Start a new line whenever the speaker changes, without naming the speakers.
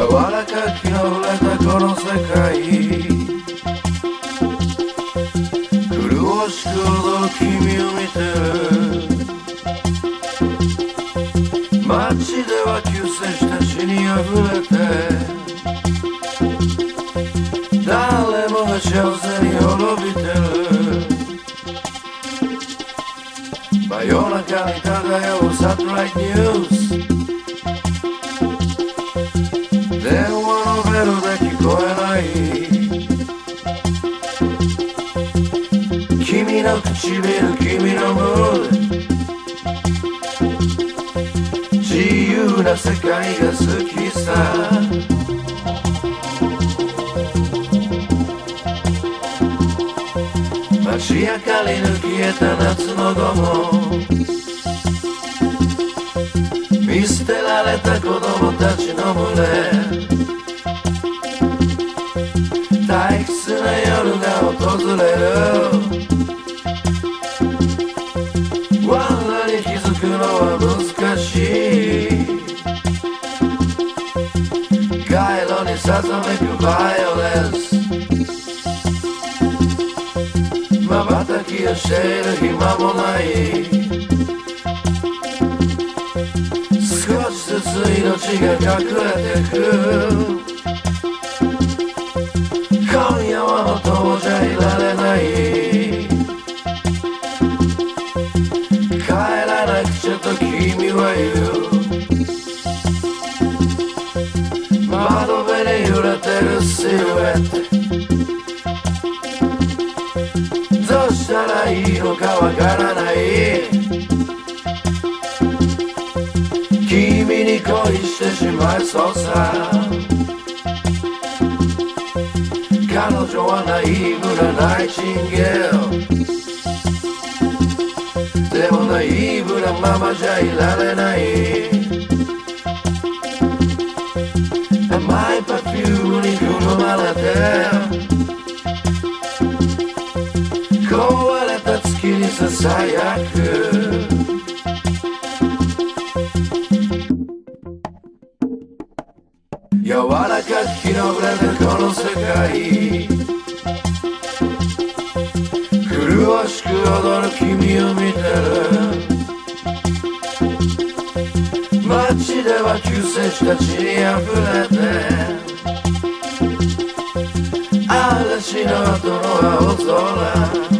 柔らかきのれたこの世界苦しく踊る君を見てる街では救世主たちに溢れて誰もが幸せに滅びてる真夜中に漂うサテライトニュースのベルで聞こえない。君の唇君のムー自由な世界が好きさ。街明かりの消えた夏の午後見捨てられた子供たちの群れ街路にささめくバイオレンス瞬きをしている暇もない少しずつ命が隠れてく今夜はもとじゃいられない帰らなくちゃと君は言うれてるシルエット。どうしたらいいのかわからない。君に恋してしまいそうさ。彼女はナイーブなナイチンゲル。でもナイーブなままじゃいられない。にささやく柔らかく日の暮れたこの世界苦しく踊る君を見てる街では救世主たちに溢れて嵐の後の青空